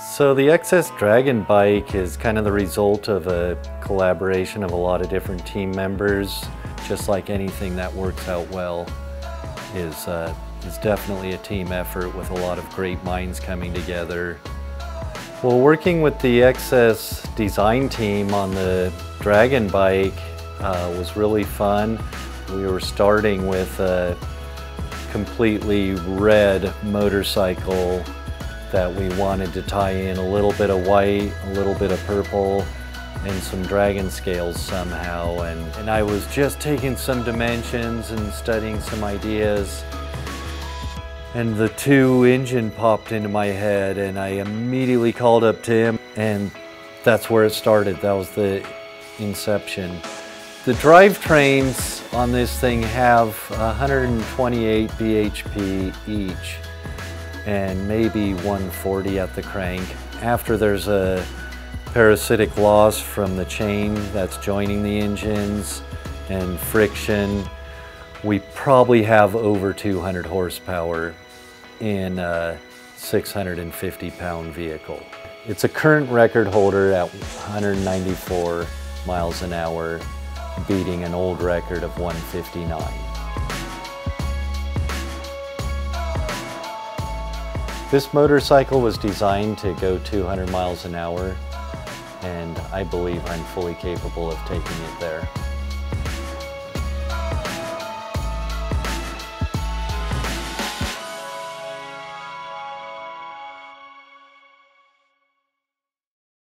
So the XS Dragon bike is kind of the result of a collaboration of a lot of different team members. Just like anything that works out well is, uh, is definitely a team effort with a lot of great minds coming together. Well, working with the XS design team on the Dragon bike uh, was really fun. We were starting with a completely red motorcycle that we wanted to tie in a little bit of white, a little bit of purple, and some dragon scales somehow. And, and I was just taking some dimensions and studying some ideas. And the two engine popped into my head and I immediately called up Tim and that's where it started. That was the inception. The drivetrains on this thing have 128 bhp each and maybe 140 at the crank. After there's a parasitic loss from the chain that's joining the engines and friction, we probably have over 200 horsepower in a 650 pound vehicle. It's a current record holder at 194 miles an hour, beating an old record of 159. This motorcycle was designed to go 200 miles an hour and I believe I'm fully capable of taking it there.